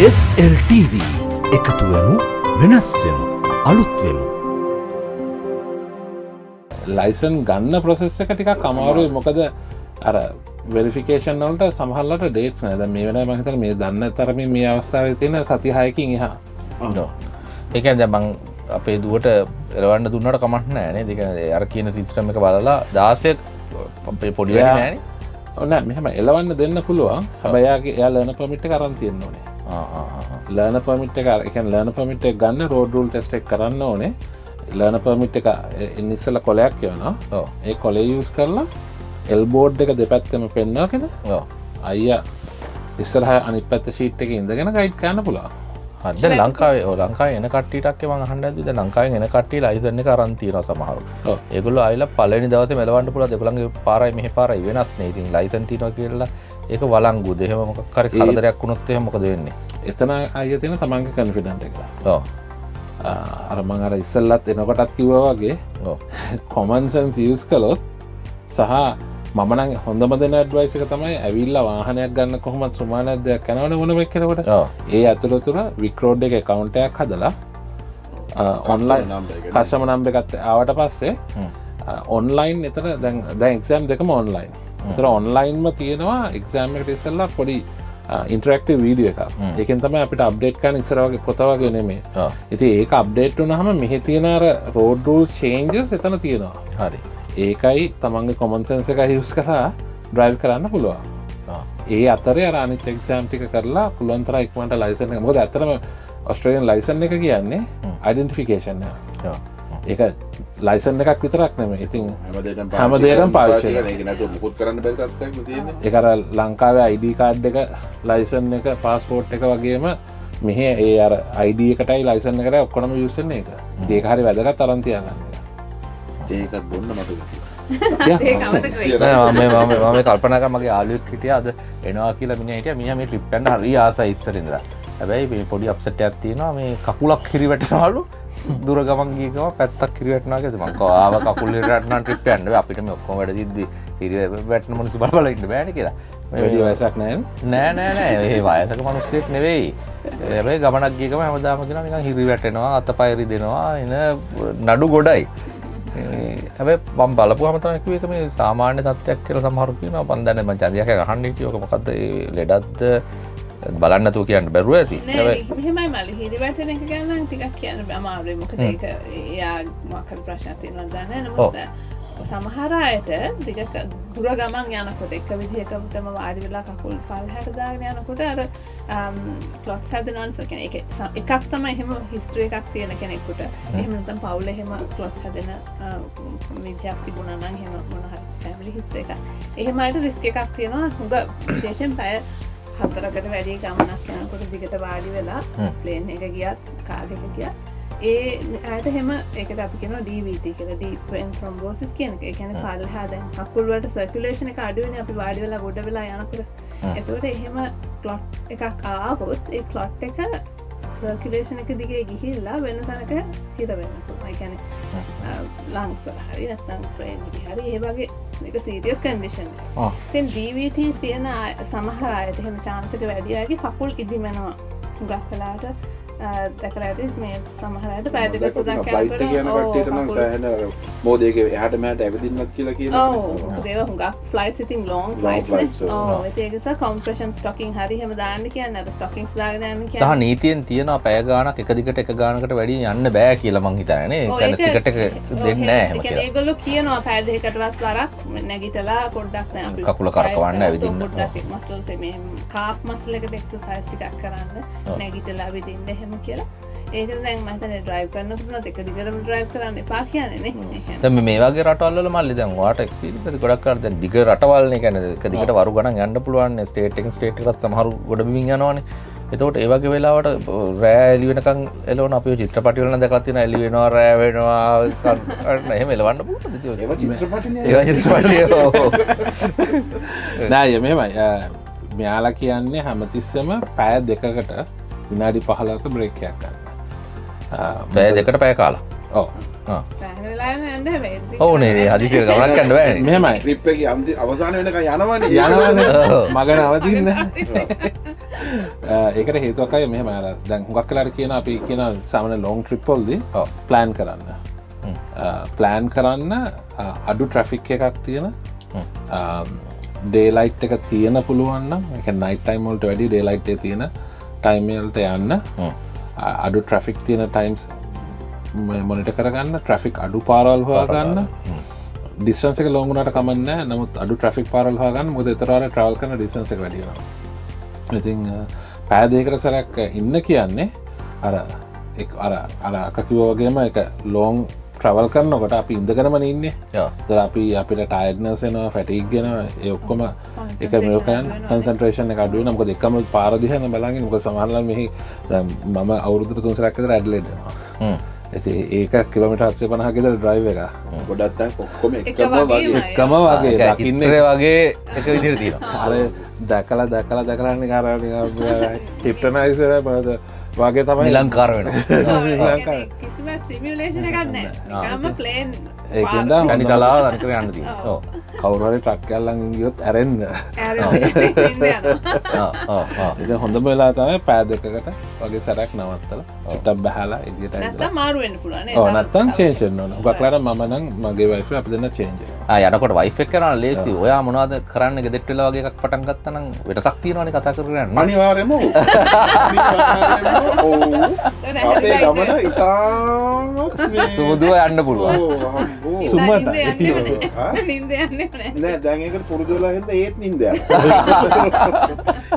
SLTV එකතුවමු වෙනස්වෙමු අලුත්වෙමු. ලයිසන් ගන්න ප්‍රොසෙස් එක ටිකක් කමාරුයි මොකද අර වෙරිෆිකේෂන් වලට සමහල්ලට ඩේට් නද මේ වෙන මහිතර මේ දන්න තරම මේ අවස්ථාව තියෙන සතිහයකින් එහා. ඒක දැ බං අපේ දුවට එරවන්න දුන්නට කමට නෑනේ දෙක අර කියන සිස්ටම එක බලලා දාසය අපේ පොඩි නෑන. ඔන්න මෙහම එලවන්න දෙන්න පුළුවන්. හැබයාගේ එයා ලන පමිට් කරන් තියෙන්න ලන පමිට් එක ලන පමිට් ගන්න රෝඩරුල් ටෙස්ටෙක් කරන්න ඕනේ. ලන පමිට් එක ඉනිස්සල කොලයක් කියවන ඒ කොලේ යස් කරලා එල්බෝඩ් එක දෙපැත්තම පෙන්නාගෙන අයිය ඉස්සරහ අනි පැත්ත ශීට් එක ඉඳගෙන ගයිඩ් කන්න පුලා හද ලංකාවේ ලංකා එන කට්ටක් ම හන්ඩ ද ලංකායි එන කට්ටි ලයිසන්න කරන්තින සමහරු ඒගුල අයිල පලනි දවස මෙලවන්ට පුල දෙකුළන්ගේ පාරයි මෙහ පාර වෙනස් නේතින් ලයිසන්තින කියලා ඒක වලංගු දෙහෙම කර කරදරයක් වුණොත්තය මොකද වෙන්නේ? එතන අය තියෙන තමන්ගේ කන්ෆිඩන්ට එක. අරමං අර ඉස්සල්ලත් එනකොටත් කිව්ව වගේ කොමන්සන් සියස් කළොත් සහ මමන හොඳම දෙන ඇඩ්වයිසක තමයි ඇවිල්ල වාහනයක් ගන්න කොහොමත් සුමානයක් දෙයක් කනවන වන එක්කෙනකට ඒ ඇතුළ තුර වික්‍රෝඩ් එක කවුන්ටයක් හදලා ඔන්ලයින් කශ්‍රම නම්බ එකත් ආවට පස්සේ ඔන්ලයින් එතන දැ එක්ෂම් දෙකම ඔන්ලයින් තර ඔන්ලයින්ම තියෙනවා එක්ෂෑම්මට ඉස්සල්ලා පොඩි ඉන්ටරක්ට වීඩිය එක ඒකෙන් තම අපිට අප්ඩේට් කන ඉස්සරවගේ පොතවගෙන මේ ඉති ඒක අප්ඩේට් වනහම මෙහෙ තියෙනර රෝඩ්ඩල් චේන්ජස් එතන තියෙනවා. හරි. ඒකයි තමන්ගේ කොමන්සන්ස එක හිස් කසා ඩ්‍රයිව් කරන්න පුළුවන්. ඒ අතරේ අරනිත් එක්ෂෑම් ටික කරලා පුළුවන්තර ඉක්මට ලයිසන මොද ඇතරම ඔස්ට්‍රේලියන් ලයිසන් එක කියන්නේ අයිඩෙන්ටිෆිකේෂන් ඒක ලයිසන් එකක් විතරක් නෙම ඉතින් හැම දේරම් පාවිච්ච මුකුත් කරන්න බැ එකර ලංකාවේ අයිඩ කාඩ් එක ලයිසන් එක පාස්පෝට් එක වගේම මෙහ ඒ අර අයිඩියකටයි ලයිසන්න එකට ඔක්කොනම යුසන්නේ එක දේකාරි වැදගත් තරන්තියගන්න ඒකත් බොන්න මතු මම කල්පනක මගේ ආලුවක් හිටිය අද එනවා කියලා මිනි හිටිය. මිය මේ ටිප්පැන්ට හරි ආස ඉස්සරින්ද හැබැයි මේ පොඩි අපසට ඇත්තිනවා මේ කකුලක් කිරිවැටනවාලු දුර ගමන් ගීකම පැත්තක් කිරිවටනාගේ මක ආව කකුල් රටන ටිප් ඇන්ඩ අපිට මේ ඔක්කොම වැඩ දිද හිර වැටන මනසු බලඉන්න බෑන කියලා. වැඩි වයසක් නෑ. නෑ නෑ නෑ. ඒ වයසක මනුස්සෙක් නෙවෙයි. ඇබයි ගමනක් ගේකම හැමදාම කියෙන නික හිරි වැටෙනවා අත පයිරි දෙනවා එන නඩු ගොඩයි. හැබ බම් බලපු හමතමැකුව එක මේ සාමාන්‍ය තත්වයක් කියල සමහරුකින පන්දන්න ම ජදයක ගහන්ඩිටියෝක මොකක්ද ලෙඩත්ද බලන්නතු කියන්න බැරුව ඇති. මෙමයි මල හිදි වැටන එක ගන්න ටිකක් කියන්න බමාරේ මොකද ඒක එයා මකල් ප්‍රශ්නතිය නොදන්න නමුද සමහර අයට දිග දුර ගමන් යනකොට එක විදිහකටම වාඩි වෙලා කකුල් පල් හැටදාගෙන යනකොට අර පලොස් හැදනන්ස කෙන එක එකක් තම එහෙම හිස්ට්‍රිය එකක් තියෙන කෙනෙකුට. එහෙමතම් පවුල එහෙම පලොස් හැදෙන විද්‍යක් තිබුණනං හෙම මොනහ පැමිලි හිස්ට එක එහෙමයට රිස්ක එකක්. තියෙනවා. හුඟ විශේෂෙන් පැය හතරකට වැඩි ගමනක් යනකොට දිගට වාඩි වෙලා ප්ලේන් එක ගියත් කාගක ගිය ඒ ඇයට හෙම එක අපි කියෙන ඩීවිට කියල. ඩීපෙන් ්‍රම්බෝසිස් කියන එක. ගැන පල් හද කකුල්වට සර්කුලේෂන එක අඩුවන අපි වාඩි වෙලා ගොඩ වෙලා යනකට. එතවට එහෙම කලොට් එකක් ආවොත් ඒ කලොට් එක සර්කිලේෂන එක දිගේ ගිහිල්ලා වෙන තැනක හිරවෙන්න ගැන ලංස් වල හරි නැත්තන් ප්‍රේන් හරි ඒ වගේ එක සීරියස් කන්ඩිෂන් තෙන් DVT තියෙන සමහර අයට එහෙම චාන්සක වැඩියගේ කකුල් ඉදිමෙනවා. ගක් කලාට දැකර ඇති මේ කටට නම් සෑහන මෝදේක එහට මෑට ඇවිදින්නත් කියලා කියන දේ හුඟක් ෆලයි් සිතින් ලෝන් ඒකස කොම්ප්‍රෂන් ස්ටොකින් හරි හම දාන්න කියන්න ස්ටොකින් දාගන්න සහ නීතියෙන් තියෙන පෑගානක් එකදිකට එක ගානකට වැඩි යන්න බෑ කියල මං හිතනේ කට දෙන්න ඒගොල්ලු කියනවා පැදකටවත් වරක් නැගිටලා පොඩ්ඩක් කකුල කරකවන්න ඇවිදින්න. මසල් කාප් මස්ලකට එක්සසයිස්ටිකක් කරන්න නැගිටලා විදින්න. හෙම කරම කියලා. ඒක දැන් මතන ඩ්‍රයි් කරන්න පුන එක දිගරම ඩ්‍රයි් කරන්න එපා කියනන මේ වගේ රටවල්ල මල්ලි දැන් වාට එක්ස්පිරිස ගොඩක් කරද දිග රටවල්න කැන දිකට වරු ගන ගන්න පුළුවන් ස්ටේටක් ස්ටේටකත් සමහරු ගොඩබින් යනවාන. එතවට ඒවගේ වෙලාවට රෑලිවෙනකං එලවන අප චිත්‍රපටිවලන දැකත්තින එලිවෙනවා රෑවෙනවා එහෙම එලවන්න නෑ මෙමයි මෙයාලා කියන්නේ හැමතිස්සම පැය දෙකකට විනාඩි පහලක බ්‍රේකයක් ගන්න. බෑ දෙකට පෑ කාලා. ඕ ඕනේ අධික ගමනක් කන්න බෑ මෙමයි ්‍රිප් එක අන්ති අවසාන වෙනක යනවන. යන මගන අවතින්න ඒකට හේතුවකයි මෙහම අර දැන් හුගක් කලාට කියන අපි කියන සාමන ලොං ට්‍රිප්පොල්දි ඔව්. ප්ලෑන් කරන්න. ප්ලෑන් කරන්න අඩු ට්‍රෆික් එකක් තියෙන ඩේලයිට් එක තියෙන පුළුවන්න එක නයිට ටයිමල්ට වැඩි ඩේලයිට් තියෙන ටයිමල්ට යන්න. අඩු ට්‍රෆික් තියෙන ටයිම්ස් මොනිට කරගන්න ට්‍රෆික් අඩු පාරල් හවා ගන්න. ඩිස්ටන්සක ලොංගුණට කමන්න නමුත් අඩු ට්‍රෆික් පාරල් හගන්න මුද එතරර ට්‍රවල් කන ඩිසන්ස වැඩියෙන ඉතින් පෑදේකර සැරක් ඉන්න කියන්නේ අර අර අර අකකිවෝගේම එක ලෝං ට්‍රවල් කරනකොට අපි ඉඳගෙනම ඉන්නේ. දර අපි අපිට ටයිඩ්නසෙනවා ෆැටික් ගෙන ඒ ඔක්කොම එක මේකන් කන්සන්ට්‍රේෂන එක අඩුව නමක දෙක්කම පාරදිහන බලගින් මොක සමහල්ල මෙහි මම අවුරුදු තුන්සරක්කද ඇඩලෙඩනවා ඇති ඒක කිලමිට හත්සේ පනහගෙද ඩ්‍රයිව එක ගොඩත් ඔක්කොම එක එකම වගේමයි. වගේ. එකම වගේ එක විදිර තියෙන අර දැකලා දැකලා දැකරන්න කාර හිප්ටනයිසර පද වගේ තමයි. නිලංකාර වෙන ඒකෙන්ද තනි තලා අනිකර යන්න කවුරහරි ට්‍රක් කල්ලං ගියොත් ඇරෙන්න්න හොඳ වෙලා තමයි පෑදකකට වගේ සැරක් නවත්තල ටක් බැහලා ඉදිට මාරුවෙන් පුලන ඕනත්තම් චේෂන් ඕන. ගක්ලට මනං මගේ වයිෆ අප දෙන්න චේන්ජ යනකොට වයිෆ කරන ලේසි. ඔයා මොනාද කරන්න ගෙදෙට්ටල වගේ එකක් පටන් ගත්තනම් වෙට සක්තියනවාන කතා කරන්න අනිවාරයම අපේ ගමන ඉතාමත් සූදුව යන්න පුළුවන්. යන්න නෑ දැන්කට පුරුදුලා හිද ඒත් නින්ද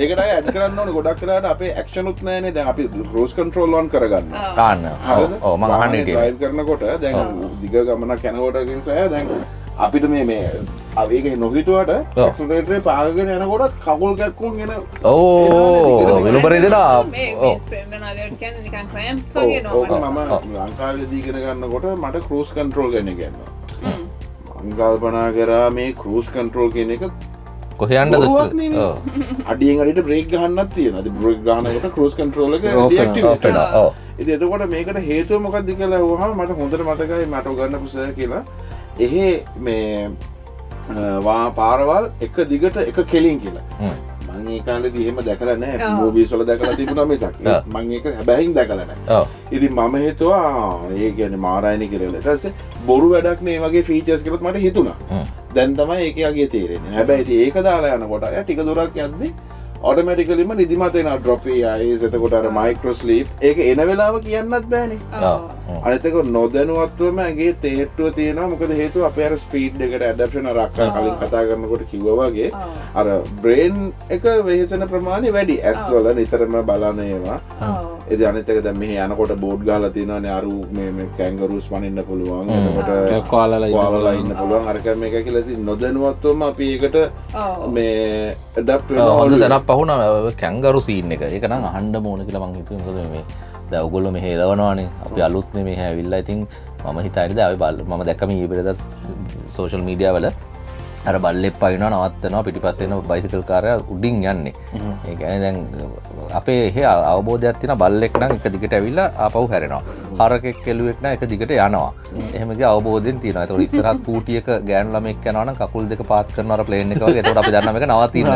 ඒකට ඇඩ් කරන්න ඕන. ගොඩක් කලාට අපේ ක්ෂනුත් නෑනේ දැන් අපි රෝස් කන්ට්‍රෝල්ලොන් කරගන්න. කාන්න ඕ මහන්න කරනකොට දැන් දිග ගමන කැනකොටකින් සෑ දැන් අපිට මේ මේ අවේක නොහිතුවට. ක්ටේ පාගෙන යනකොටත් කකුල් කැක්කුම් ගෙන ඕ ඕක මම ලංකාල දීගෙන ගන්නකොට මට කරස් කන්ට්‍රෝල් ගැන ගන්න මංගල්පනා කරා මේ කරස් කන්ට්‍රෝල් කියන එක. අඩියෙන් අඩට බ්‍රේක් ගහන්නත් තියෙන බ්‍රක් ගානකට කරස් කන්ට්‍රෝල එතකොට මේකට හේතුව මොකක්දි කියලා හහ මට හොඳට මතකයි මට ගන්න පුසය කියලා එහෙ මේ වා පාරවල් එක දිගට එක කෙලින් කියලා. මං ඒකාල දිහෙම දැකලන ඔව්. මෝබිස්වල දැකලා තිබුණ මිසක්. මං එක හැබැහින් දැකලන ඉති මම හිතුවා ඒ ගැන මාරයනි කරල ටස බොරු වැඩක් මේ වගේ ෆීචස් කරත් මට හිතුණා. දැන් තමයි ඒකගේ තේරෙන හැබැයි ඒක දාලා යනකොට අය ටික දුරක් යද්දි ඔටමටිකලිම නිදිමතෙන ඩ්‍රොපී අයි සතකොට අර මයිකරෝස් ලීප් ඒක එන වෙලාව කියන්නත් බෑනි. අනතක නොදැනුවත්වම ඇගේ තේට්ටුව තියෙන මොකද හේතු අප අර ස්පීඩ් එකට ඇඩප්ෂන රක්කා කලින් කතා කරනකොට කිව්වගේ අර බ්‍රේන් එක වෙහෙසන ප්‍රමාණය වැඩි. ඇස්වල නිතරම බලනයවා එද අනතක දැ මේ යනකොට බෝඩ් ගාල තිනන අරු මේ කැංගරුස් පනින්න පුළුවන්. එතකොට කාලල වාවලා ඉන්න පුළුවන්. අරක මේ එක කියලති නොදැනුවත්වම අපි ඒකට මේ ඩප් හොඳ තැනක් පහුණ. කැංගරු සීන් එක. එකන අහන්ඩ මෝන කියල මං හිතු ද මේ දවගොල්ල මෙහේ දවනවානේ අපි අලුත්න මේ හැවිල්ල ඉතින් මම හිතාරිද බල් ම දැකම ඒබෙරද සෝෂල් මීඩිය වල අර බල්ලෙ පයින නවත්තනවා පිටි පස්සෙන බයිසිකල් කාරය උඩින් යන්නේ. ඒගැන දැන් අපේ එහ අවබෝධයක් තින බල්ලෙක් නම් එක දිගට ඇවිල්ලා ආපව් හැරෙනවා. හරකෙක් කෙලුවෙක්න එක දිගට යනවා. එහමගේ අවබෝධෙන් තින ත ඉස්සර ස්කූටියක ගෑන් ලමෙක් යනවන කකුල් දෙක පාත් කරනවර ප්ලේන් එක ට අපි දන්නම එක නවතින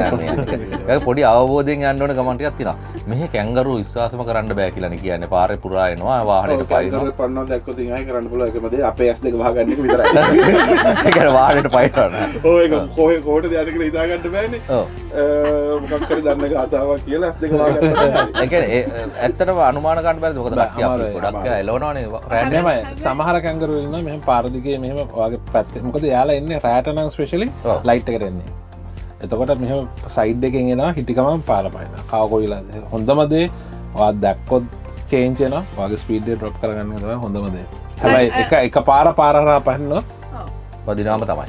පොඩි අවබෝධයෙන් යන්නවන ගමන්ටයක් තින මෙහ කැංගරු විශවාසම කරන්න බෑ කියලන කියන්න. පාර පුරායනවා වාහනට පයින පන්න දැක්ක යි කරන්න පුල එකමද අපේ ඇස් දෙක වාගන්න විතර වාහනට පයිටන ඕක කොහ කෝට දයටක ඉතාගන්න බෑන. මොකක්කර දන්න ගතාවක් කියලා ඇස් දෙක ඇත්තට අනුමානකට බැ මොකද ගොඩක් එලවනනේ රැන්මයි සමහර කැංගරුන්න මෙම පාරදිගේ මෙහම වගේ පැත්ත. මොකද යාලා එන්න රෑටනං ස්පේශලි. ලයිට් කරන්නේ එතකොට මෙහම සයිඩ් එකෙන් එෙන හිටිකමම් පාරපයින කාවකොයිලාද හොඳමදේ දැක්කොත් චේන්චන වගේ ස්පීඩ ඩ්‍රොප් කරගන්න හොඳමදේ හැබයි එක එක පාර පාරහරා පහන්නොත් පදිනාම තමයි.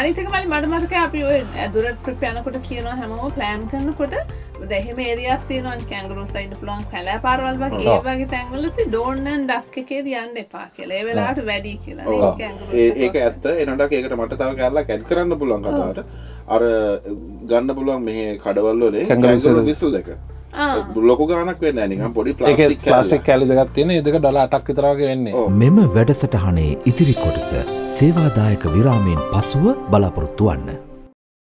අනිතක මලි මට මතක අපි ඔය ඇදුරට ප්‍රපයනකොට කියනවා හැමෝ ප්ලෑන් කරනකොට. දෙහෙම ඒරියස් තියනවන් කැංගරු සයිඩ පුලොන් කැල පාරවල් වගේ ඒ වගේ තැන්වලති ඩෝන්නන් ඩස්කකේ යන්න එපා කියලා. ඒ වෙලාට වැඩි කියලා ඒක ඇත්ත. එනට ඒකට මට තව කැල්ලා කැඩ් කරන්න පුළුවන් කතාවට. අර ගන්න පුළුවන් මෙහ කඩවල්ලෝලේ කැංගරු විස්සල් දෙක ලොක ගානක් වෙන්න නිකම් පොඩි එක ප්ලාස්ටික් කැලි දෙගත් තියෙන එදක ඩොල අටක් විතරගේ වෙන්නේ. මෙම වැඩසටහනේ ඉතිරි කොටස සේවාදායක විරාමයෙන් පසුව බලාපොරොත්තු වන්න.